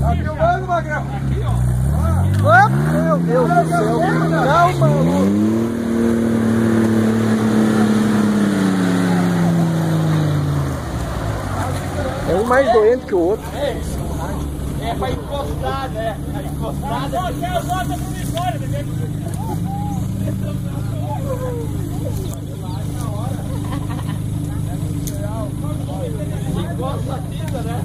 Tá filmando, Magrão? Ah, meu Deus do céu. É um mais doente que o outro. É pra encostar, né? A encostada. Você volta pro Vitória, Encosta a tinta, né?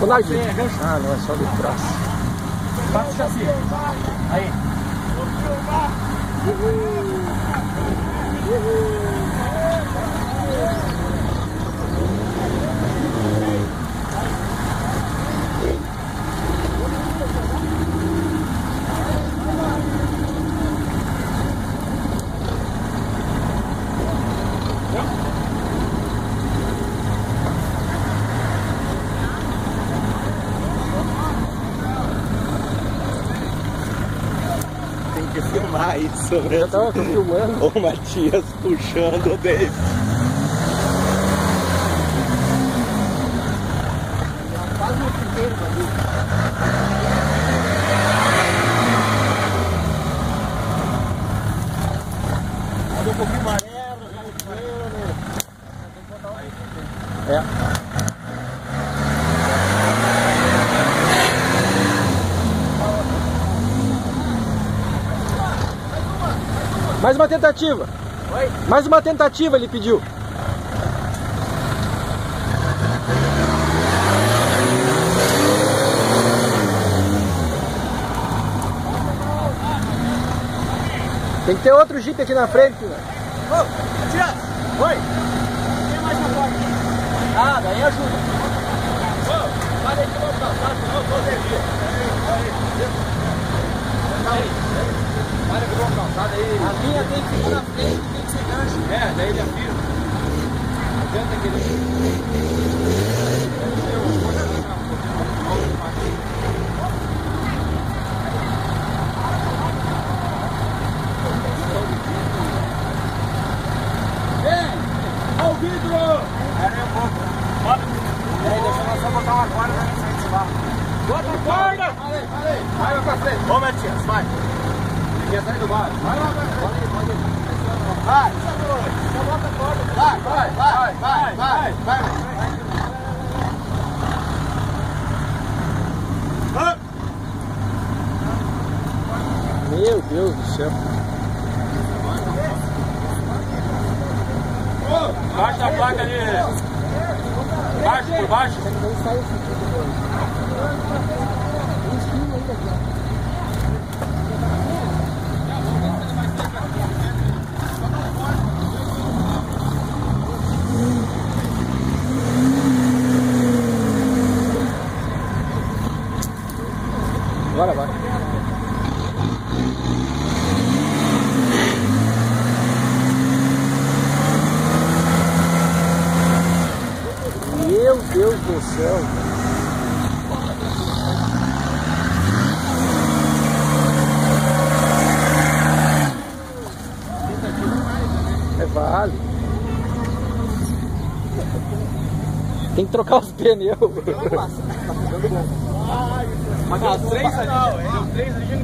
Ô, Nardi. Ah, não, é só do braço. Bate o chassi. Aí. Que filmar isso, né? Eu tava filmando. O Matias puxando o David. Olha um pouquinho amarelo, já no É. Mais uma tentativa. Oi? Mais uma tentativa ele pediu. Tem que ter outro jeep aqui na frente. Né? Ô, Matias! Oi! Tem mais uma porta. Ah, daí ajuda. Ô, para aí que eu vou passar, senão eu vou descer. Aí, para eu. A linha tem que ir na frente, tem que ser gancho. É, daí ele afirma. Adianta que ele... Vem! Ao vidro! Pera aí um pouco. Bota. Aí, deixa nós só botar uma corda pra barro. Bota a corda! Falei, falei. Vai, vai pra frente. Ô, Matias, vai. Quer sair do barro. Vai vai. Vai. Vai, vai, vai, vai, vai, vai. vai. Meu Deus do céu. Baixa a placa ali. Baixo por baixo. Bora, bora. Meu Deus do céu. É vale. Tem que trocar os pneus. Mas as três ali, deu três ali,